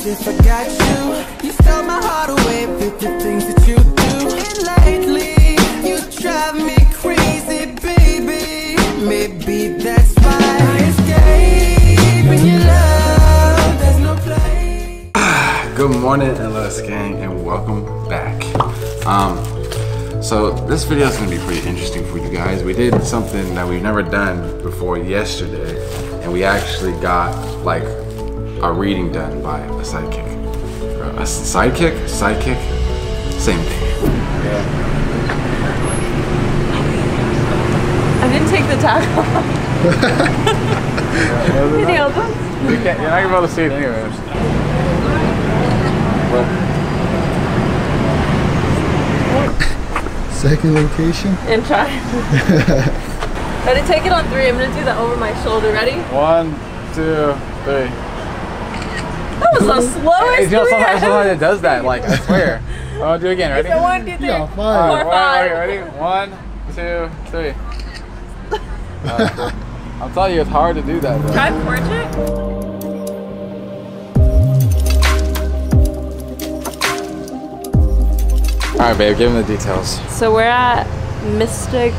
as if I got you. You stole my heart away with the things that you do. And lately, you drive me crazy, baby. Maybe that's why I escape in your love. There's no place. Good morning, LS gang, and welcome back. Um, so this video is gonna be pretty interesting for you guys. We did something that we've never done before yesterday, and we actually got like a reading done by a sidekick. A sidekick? Sidekick? Same thing. Yeah. I didn't take the tag off. Can you hold them? You can't, you're not gonna be able to see it anyways. Second location. And try. Ready? Take it on three. I'm gonna do that over my shoulder. Ready? One, two, three. That was the slowest You know, three sometimes, sometimes it does that. Like I swear. I'll do it again. Ready? So one, two, three. Yeah, All fine. right, Four, one, five. ready? One, two, three. Uh, I'm telling you, it's hard to do that. Bro. Try portrait. All right, babe, give him the details. So we're at Mystic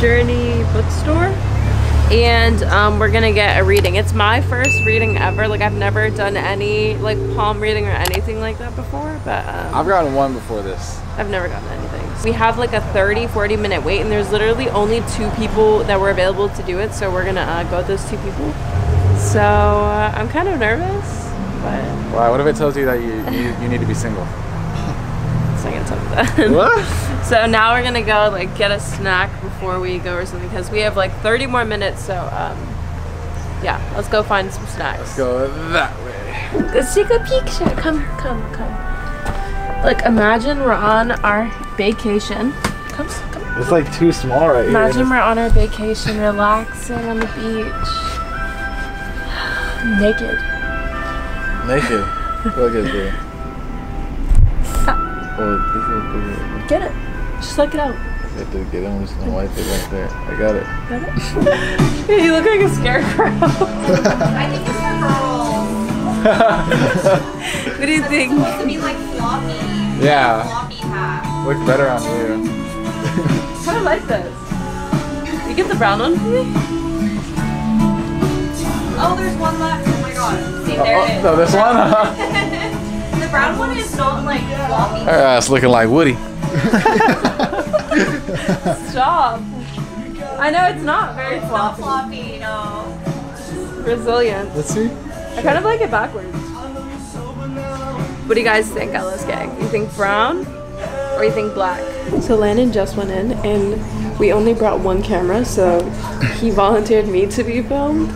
Journey bookstore and um, we're gonna get a reading. It's my first reading ever. Like I've never done any like palm reading or anything like that before, but um, I've gotten one before this. I've never gotten anything. We have like a 30, 40 minute wait and there's literally only two people that were available to do it. So we're gonna uh, go with those two people. So uh, I'm kind of nervous, but Why? What if it tells you that you you, you need to be single? it's not gonna tell me that. What? So now we're gonna go like get a snack before we go or something because we have like 30 more minutes. So um, yeah, let's go find some snacks. Let's go that way. Let's take a peek. Shot. Come, come, come. Like imagine we're on our vacation. Come, come. It's like too small right Imagine we're on our vacation, relaxing on the beach, naked. Naked. Look at you. Oh, Get it. Just suck it out. You have to get him. I'm just gonna wipe it right there. I got it. you look like a scarecrow. I think it's for girls. what do you think? It's supposed to be like floppy. Yeah. Floppy hat. Looks better on you. kind of like this. You get the brown one for me? Oh, there's one left. Oh my god. See, there Oh, it is. no, this one. The brown one is not like floppy. Her ass looking like Woody. Stop. I know it's not very It's not floppy. floppy, no. Resilient. Let's see. I kind of like it backwards. What do you guys think, Ellis Gang? You think brown or you think black? So Landon just went in and we only brought one camera, so he volunteered me to be filmed,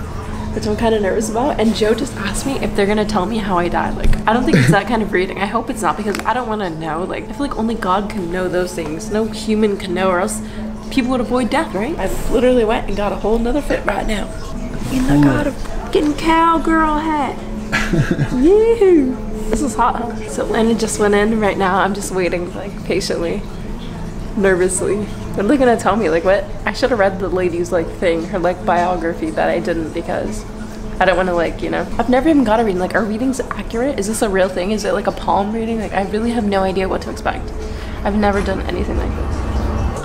which I'm kind of nervous about. And Joe just asked me if they're gonna tell me how I died. Like, I don't think it's that kind of reading. I hope it's not because I don't want to know. Like, I feel like only God can know those things. No human can know, or else people would avoid death, right? I literally went and got a whole nother fit right now. And I got a fucking cowgirl hat. Yeah. This is hot. So Landon just went in right now. I'm just waiting, like, patiently, nervously. What are they gonna tell me? Like, what? I should have read the lady's, like, thing, her, like, biography that I didn't because I don't want to, like, you know. I've never even got a reading. Like, are readings accurate? Is this a real thing? Is it, like, a palm reading? Like, I really have no idea what to expect. I've never done anything like this.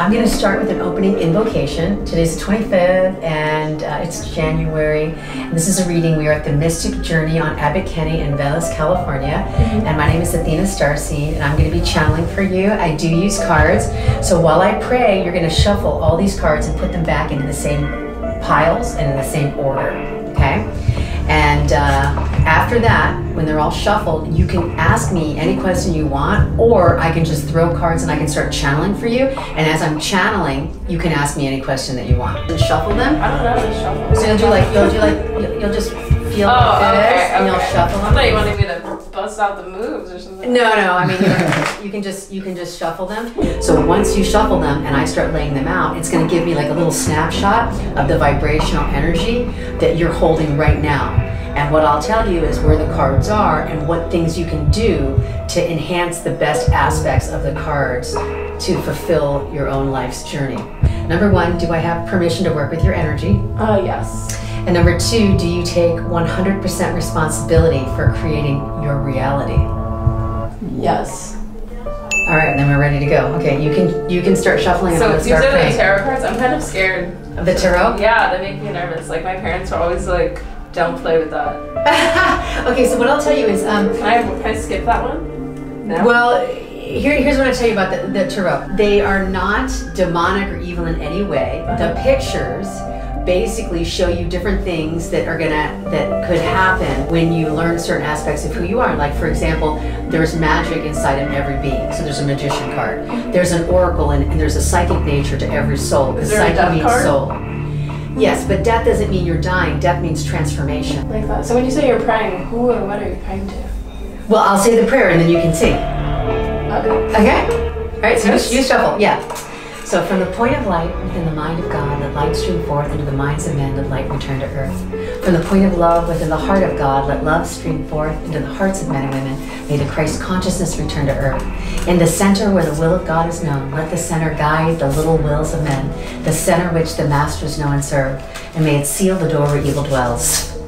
I'm going to start with an opening invocation. Today's the 25th and uh, it's January. And this is a reading. We are at the Mystic Journey on Abbot Kinney in Venice, California. And my name is Athena Starseed and I'm going to be channeling for you. I do use cards. So while I pray, you're going to shuffle all these cards and put them back into the same piles and in the same order. Okay? And uh, after that, when they're all shuffled, you can ask me any question you want, or I can just throw cards and I can start channeling for you. And as I'm channeling, you can ask me any question that you want. And shuffle them. I don't know how to shuffle. So you'll do like you'll do like you'll, you'll just feel Oh, like this, okay, and you'll okay. shuffle I them. thought you wanted me to bust out the moves or something. No, no. I mean, you, you can just you can just shuffle them. So once you shuffle them and I start laying them out, it's going to give me like a little snapshot of the vibrational energy that you're holding right now. And what I'll tell you is where the cards are and what things you can do to enhance the best aspects of the cards to fulfill your own life's journey. Number one, do I have permission to work with your energy? Uh, yes. And number two, do you take 100% responsibility for creating your reality? Yes. All right, then we're ready to go. Okay, you can you can start shuffling and So I'm these are the tarot cards. I'm kind of scared. Of the tarot? Yeah, they make me nervous. Like my parents are always like, "Don't play with that." okay, so what I'll tell you is, um, Can I can I skip that one? No. well, here, here's what I tell you about the, the tarot. They are not demonic or evil in any way. The pictures basically show you different things that are gonna that could happen when you learn certain aspects of who you are. Like for example, there's magic inside of every being. So there's a magician card. There's an oracle and, and there's a psychic nature to every soul. Is The there a death means card? soul. Yes, but death doesn't mean you're dying. Death means transformation. like that. So when you say you're praying, who or what are you praying to? Well, I'll say the prayer and then you can sing. Okay. Okay? All right, so Yes. you, you shuffle, yeah. So from the point of light within the mind of God, let light stream forth into the minds of men, let light return to earth. From the point of love within the heart of God, let love stream forth into the hearts of men and women. May the Christ consciousness return to earth. In the center where the will of God is known, let the center guide the little wills of men, the center which the masters know and serve, and may it seal the door where evil dwells.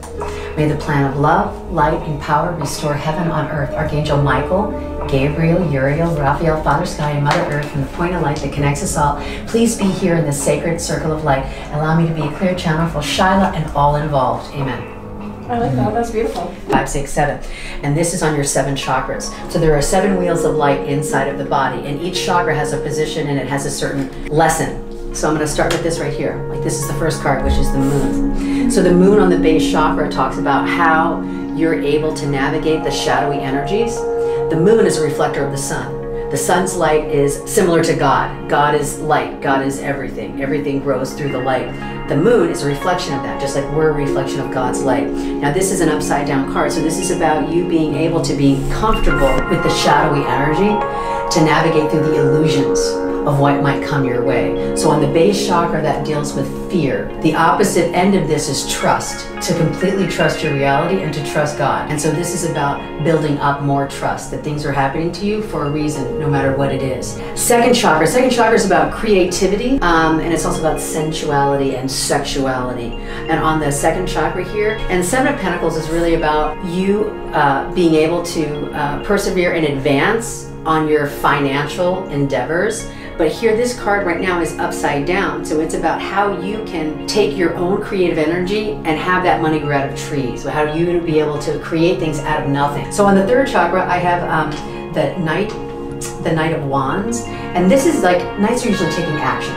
May the plan of love, light, and power restore heaven on earth. Archangel Michael, Gabriel, Uriel, Raphael, Father Sky, and Mother Earth, from the point of light that connects us all, please be here in this sacred circle of light. Allow me to be a clear channel for Shyla and all involved. Amen I like that. That's beautiful. five, six, seven. And this is on your seven chakras. So there are seven wheels of light inside of the body, and each chakra has a position and it has a certain lesson. So I'm going to start with this right here. Like this is the first card, which is the moon. So the moon on the base chakra talks about how you're able to navigate the shadowy energies. The moon is a reflector of the sun. The sun's light is similar to God. God is light. God is everything. Everything grows through the light. The moon is a reflection of that, just like we're a reflection of God's light. Now, this is an upside down card, so this is about you being able to be comfortable with the shadowy energy to navigate through the illusions of what might come your way. So, on the base chakra, that deals with fear. The opposite end of this is trust, to completely trust your reality and to trust God. And so, this is about building up more trust that things are happening to you for a reason, no matter what it is. Second chakra, second chakra is about creativity, um, and it's also about sensuality and sexuality. And on the second chakra here, and Seven of Pentacles is really about you uh, being able to uh, persevere and advance on your financial endeavors. But here, this card right now is upside down. So it's about how you can take your own creative energy and have that money grow out of trees. How you be able to create things out of nothing? So on the third chakra, I have um, the Knight, the Knight of Wands. And this is like, Knights are usually taking action.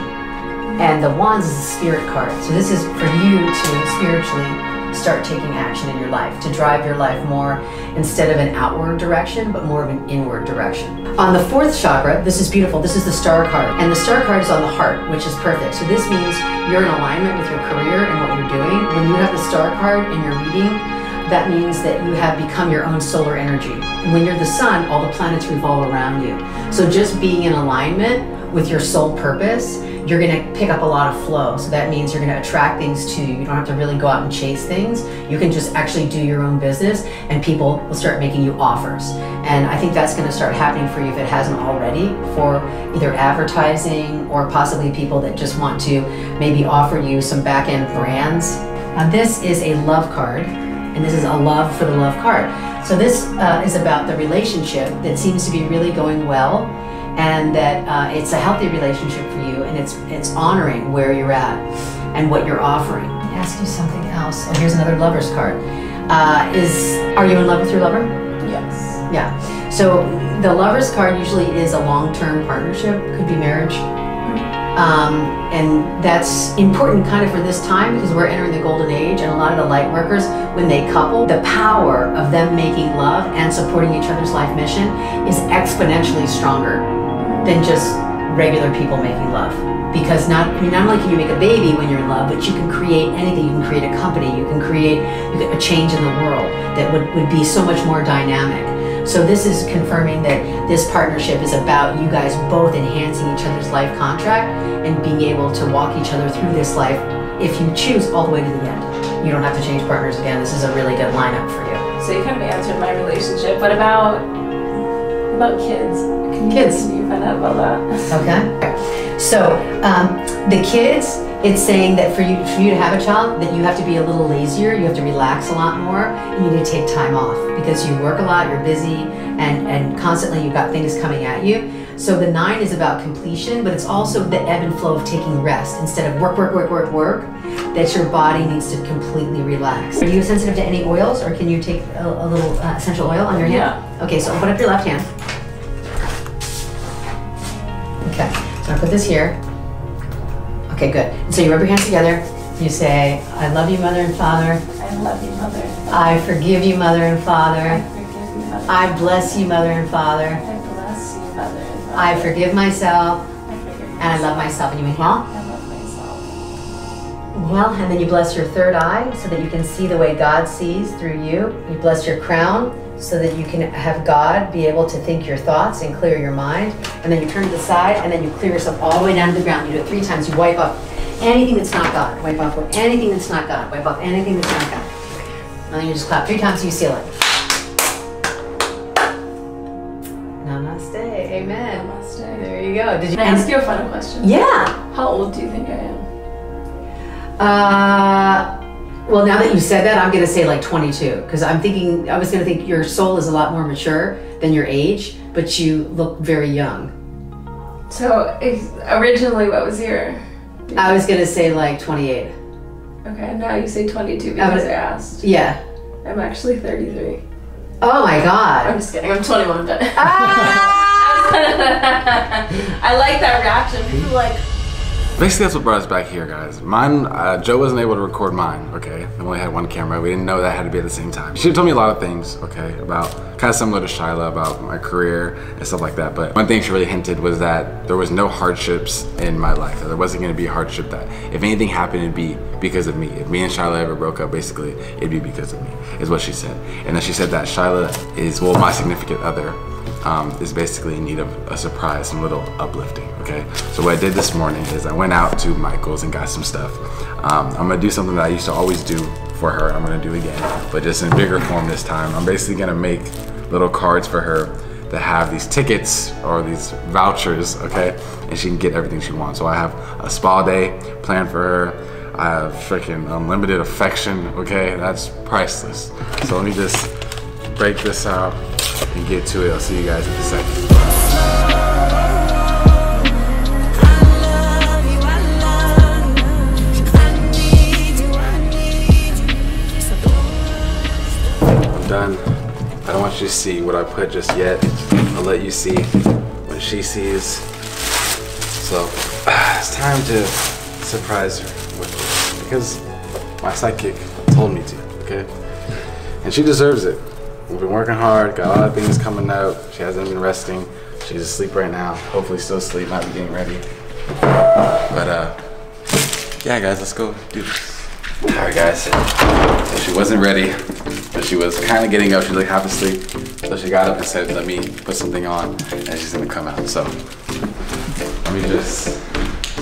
And the Wands is a spirit card. So this is for you to spiritually start taking action in your life, to drive your life more instead of an outward direction, but more of an inward direction. On the fourth chakra, this is beautiful. This is the star card. And the star card is on the heart, which is perfect. So this means you're in alignment with your career and what you're doing. When you have the star card in your reading, that means that you have become your own solar energy. And when you're the sun, all the planets revolve around you. So just being in alignment with your soul purpose, you're going to pick up a lot of flow. So that means you're going to attract things to you. You don't have to really go out and chase things. You can just actually do your own business and people will start making you offers. And I think that's going to start happening for you if it hasn't already for either advertising or possibly people that just want to maybe offer you some back end brands. Now, this is a love card and this is a love for the love card. So this uh, is about the relationship that seems to be really going well and that uh, it's a healthy relationship for you and it's it's honoring where you're at and what you're offering. Let me ask you something else. Oh, here's another lover's card. Uh, is are you in love with your lover? Yes. Yeah. So the lover's card usually is a long-term partnership, could be marriage. Um, and that's important kind of for this time because we're entering the golden age and a lot of the light workers, when they couple, the power of them making love and supporting each other's life mission is exponentially stronger than just regular people making love. Because not, I mean, not only can you make a baby when you're in love, but you can create anything. You can create a company. You can create a change in the world that would, would be so much more dynamic. So this is confirming that this partnership is about you guys both enhancing each other's life contract and being able to walk each other through this life if you choose all the way to the end. You don't have to change partners again. This is a really good lineup for you. So you kind of answered my relationship. What about about kids? Kids. You find out about that? Okay. So um, the kids, it's saying that for you for you to have a child, that you have to be a little lazier, you have to relax a lot more, and you need to take time off because you work a lot, you're busy, and and constantly you've got things coming at you. So the nine is about completion, but it's also the ebb and flow of taking rest instead of work, work, work, work, work. That your body needs to completely relax. Are you sensitive to any oils, or can you take a, a little uh, essential oil on your hand? Yeah. Okay, so open up your left hand. Okay, so I put this here. Okay, good. And so you rub your hands together. You say, I love you, Mother and Father. I love you, mother. I forgive you, Mother and Father. I forgive you, mother. I bless you, Mother and Father. I bless you, mother. and Father. I forgive myself I forgive and I love myself. And you inhale. I love myself. Inhale, and then you bless your third eye so that you can see the way God sees through you. You bless your crown so that you can have God be able to think your thoughts and clear your mind. And then you turn to the side and then you clear yourself all the way down to the ground. You do it three times. You wipe off anything that's not God. Wipe off anything that's not God. Wipe off anything that's not God. And then you just clap three times so you seal it. Namaste. Amen. Namaste. There you go. Did you Can I ask you a final question? Yeah. How old do you think I am? Uh, well, now that you said that, I'm gonna say like 22 because I'm thinking I was gonna think your soul is a lot more mature than your age, but you look very young. So, ex- originally, what was your. I was gonna say like 28. Okay, now you say 22 because but- I asked. Yeah. I'm actually 33. Oh my god. I'm just kidding, I'm 21, but. Ah! I like that reaction. People like, Basically, that's what brought us back here, guys. Mine, uh, Joe wasn't able to record mine, okay? I only had one camera. We didn't know that had to be at the same time. She told me a lot of things, okay, about kind of similar to Shyla about my career and stuff like that. But one thing she really hinted was that there was no hardships in my life. That there wasn't going to be a hardship that if anything happened, it'd be because of me. If me and Shyla ever broke up, basically, it'd be because of me, is what she said. And then she said that Shyla is, well, my significant other um, is basically in need of a surprise, some little uplifting. Okay, so what I did this morning is I went out to Michael's and got some stuff. Um, I'm gonna do something that I used to always do for her. I'm gonna do again, but just in bigger form this time. I'm basically gonna make little cards for her that have these tickets or these vouchers, okay, and she can get everything she wants. So I have a spa day planned for her. I have freaking unlimited affection, okay? That's priceless. So let me just break this out and get to it. I'll see you guys in a second. I'm done. I don't want you to see what I put just yet. I'll let you see when she sees. So it's time to surprise her with this because my psychic told me to, okay? And she deserves it. We've been working hard, got a lot of things coming out. She hasn't been resting. She's asleep right now. Hopefully still asleep, might be getting ready. But uh yeah guys, let's go do this. Alright guys. So she wasn't ready, but she was kind of getting up. She was like half asleep. So she got up and said, let me put something on and she's gonna come out. So let me just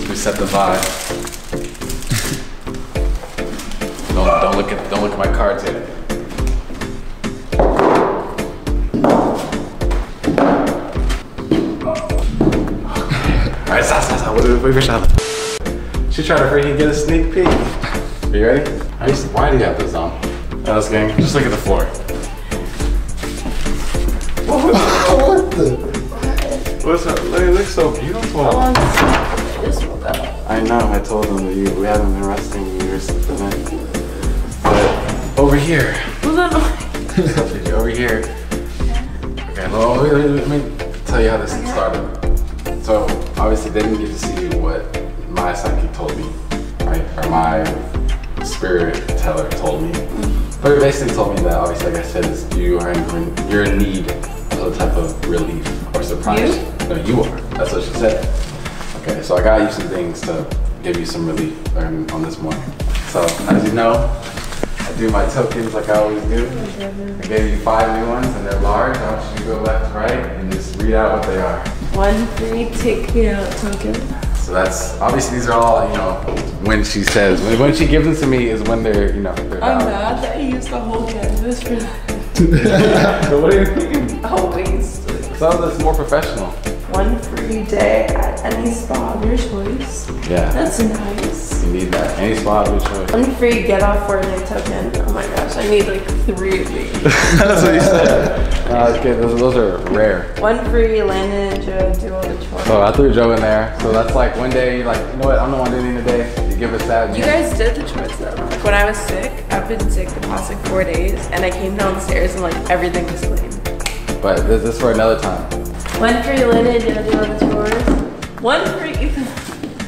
reset the vibe. Don't, don't look at don't look at my cards yet. Stop, stop. What do we wish I She tried to freaking get a sneak peek. Are you ready? Are you, why do you have those on? Uh, Alice gang, just look at the floor. What the? What's up? Look, it looks so beautiful. I just woke up. I know, I told them that you, we haven't been resting you were sleeping in. But over here, Was that over here. Okay, well, let me, let me tell you how this started. So, obviously, they didn't get to see what my psychic told me, right? Or my spirit teller told me. But it basically told me that, obviously, like I said, is you are in, you're in need of a type of relief or surprise. You? No, you are. That's what she said. Okay, so I got you some things to give you some relief on this morning. So, as you know, I do my tokens like I always do. I gave you five new ones and they're large. I want you to go left, right, and just read out what they are. One free ticket out token. So that's obviously these are all you know when she says when, when she gives them to me is when they're you know they're I'm valid. mad that he used the whole canvas for So what do you mean? a waste. Some of this more professional. one free day at any spa of your choice. Yeah, That's nice. you need that. Any spot of your choice. One free get off for a day token. Oh my gosh, I need like three of these. That's what you said. No, it's good. Those, those are rare. One free Landon and Joe do all the chores. So I threw Joe in there. So that's like one day, you're like, you know what? I'm the one doing it today. You give us that. You guys did the chores though. Like when I was sick, I've been sick the past like four days, and I came downstairs and like everything was clean. But this, this is for another time. One free Landon, and Joe do all the chores. One free.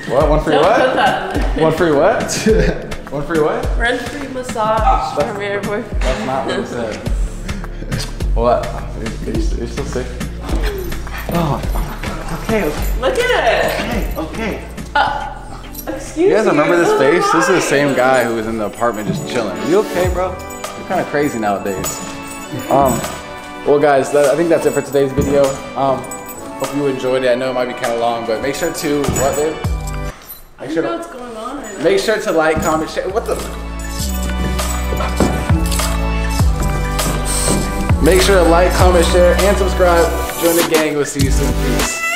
What? One free Don't what? One free what? one free what? Rent free massage from your boyfriend. That's not what it said. What? Are you, are you still- sick? Oh, okay, okay, Look at it. okay. okay Excuse me. You guys remember this face? This is the same guy who was in the apartment just chilling. You okay, bro? You're kind of crazy nowadays. Um, well, guys, that, I think that's it for today's video. Um, hope you enjoyed it. I know it might be kind of long, but make sure to what, babe? Make sure to what's going on. Make sure to like, comment, share. What the? Make sure to like, comment, share, and subscribe. Join the gang. We'll see you soon. Peace.